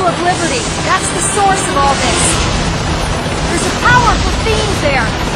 Statue of Liberty. That's the source of all this. There's a powerful theme there.